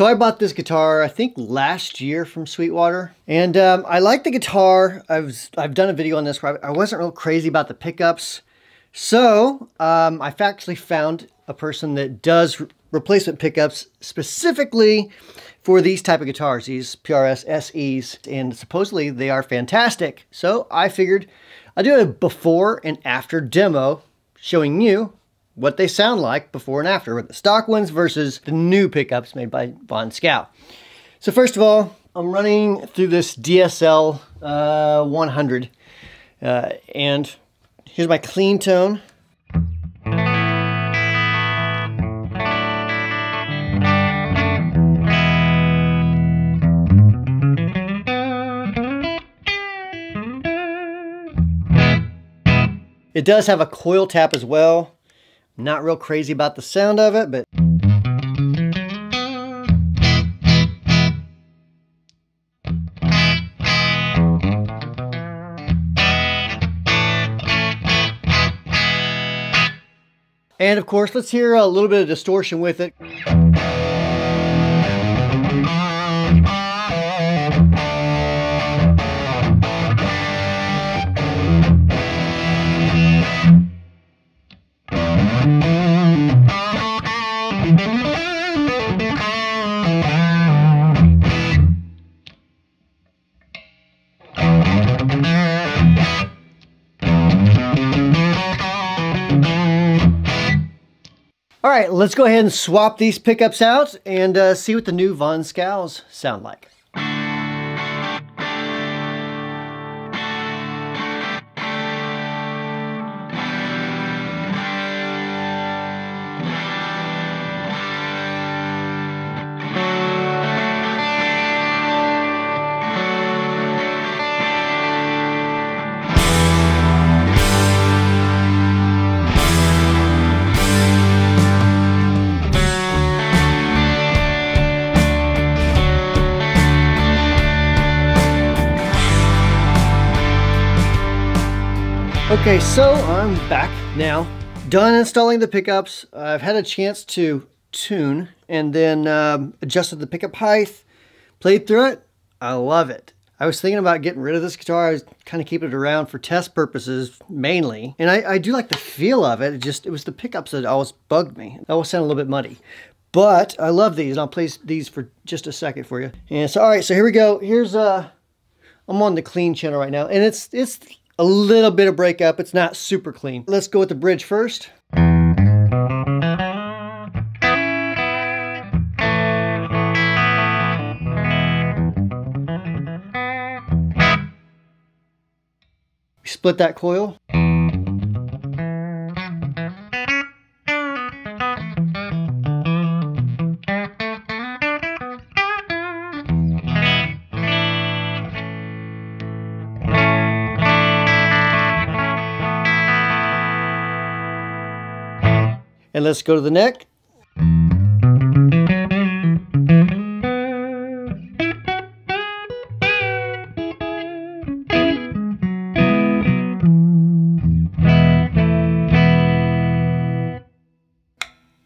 So I bought this guitar, I think last year from Sweetwater. And um, I like the guitar. I've, I've done a video on this where I wasn't real crazy about the pickups. So um, I've actually found a person that does replacement pickups specifically for these type of guitars, these PRS SEs, and supposedly they are fantastic. So I figured I'd do a before and after demo showing you what they sound like before and after with the stock ones versus the new pickups made by Vaughn Skow. So first of all, I'm running through this DSL uh, 100 uh, and here's my clean tone. It does have a coil tap as well. Not real crazy about the sound of it, but... And of course, let's hear a little bit of distortion with it. All right, let's go ahead and swap these pickups out and uh, see what the new Vaughn Skows sound like. Okay, so I'm back now. Done installing the pickups. I've had a chance to tune and then um, adjusted the pickup height, played through it. I love it. I was thinking about getting rid of this guitar. I was kind of keeping it around for test purposes mainly. And I, I do like the feel of it. It just, it was the pickups that always bugged me. That always sound a little bit muddy. But I love these. And I'll play these for just a second for you. And so, all right, so here we go. Here's, uh, I'm on the clean channel right now. And it's, it's a little bit of breakup. It's not super clean. Let's go with the bridge first. Split that coil. And let's go to the neck.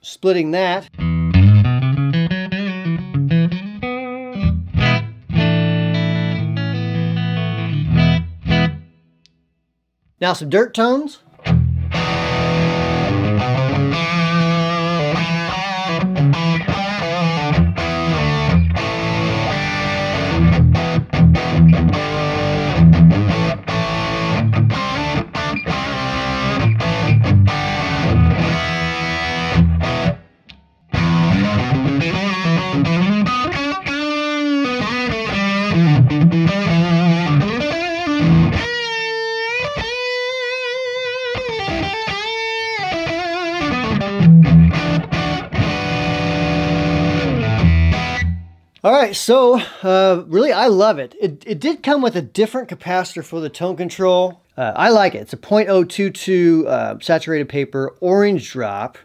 Splitting that. Now some dirt tones. All right, so uh, really I love it. it. It did come with a different capacitor for the tone control. Uh, I like it. It's a 0.022 uh, saturated paper orange drop.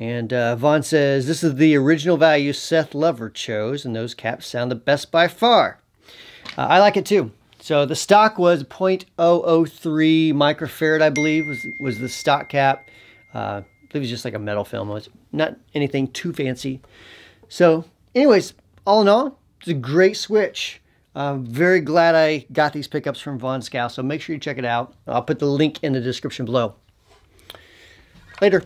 And uh, Vaughn says, this is the original value Seth Lover chose, and those caps sound the best by far. Uh, I like it too. So the stock was 0.003 microfarad, I believe, was, was the stock cap. Uh, it was just like a metal film. It was not anything too fancy. So anyways, all in all, it's a great switch. I'm very glad I got these pickups from Vaughn Skow, so make sure you check it out. I'll put the link in the description below. Later.